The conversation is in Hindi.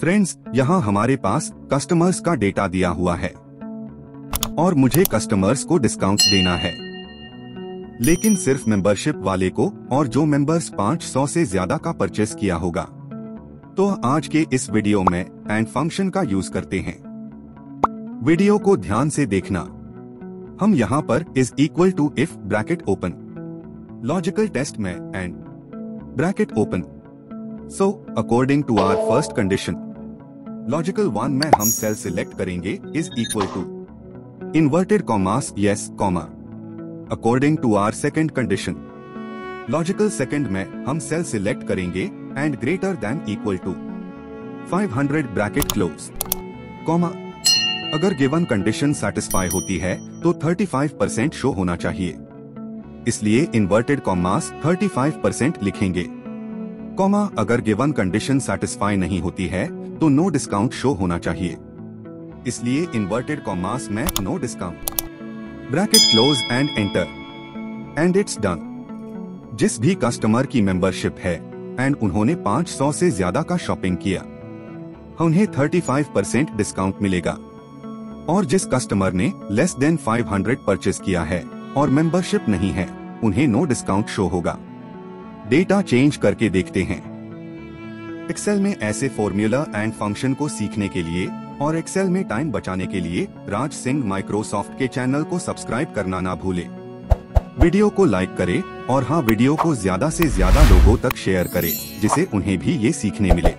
फ्रेंड्स यहाँ हमारे पास कस्टमर्स का डेटा दिया हुआ है। और मुझे कस्टमर्स को डिस्काउंट देना है। लेकिन सिर्फ़ मेंबरशिप वाले को और जो मेंबर्स 500 से ज़्यादा का परचेस किया होगा। तो आज के इस वीडियो में एंड फ़ंक्शन का यूज़ करते हैं। वीडियो को ध्यान से देखना। हम यहाँ पर is equal to if bracket open logical test में and bracket open so according to our first condition logical one में हम सेल सिलेक्ट करेंगे is equal to inverted commas yes comma according to our second condition logical second में हम सेल सिलेक्ट करेंगे and greater than equal to 500 bracket close comma अगर गिवन कंडीशन सेटिस्फाई होती है तो 35 परसेंट शो होना चाहिए। इसलिए इन्वर्टेड कॉमास 35 परसेंट लिखेंगे। कॉमा, अगर गिवन कंडीशन सेटिस्फाई नहीं होती है तो नो डिस्काउंट शो होना चाहिए। इसलिए इन्वर्टेड कॉमास में no discount bracket close and enter and it's done जिस भी कस्टमर की मेंबरशिप है एंड उन्होंने 500 से ज़्यादा का शॉपिंग किया, उन्हें 35 परसेंट डिस्काउंट मिलेगा। और जिस कस्टमर ने लेस देन 500 परचेज किया है, और मेंबरशिप नहीं है, उन्हें नो डिस्काउंट शो होगा। डेटा चेंज करके देखते हैं। एक्सेल में ऐसे फॉर्मूला एंड फ़ंक्शन को सीखने के लिए और एक्सेल में टाइम बचाने के लिए राज सिंह माइक्रोसॉफ्ट के चैनल को सब्सक्राइब करना ना भूले। वीडियो को लाइक करें और हाँ वीडियो को ज़्यादा से ज़्यादा लोगों तक शेयर करें जिसे उन्हें भी ये सीखने मिले।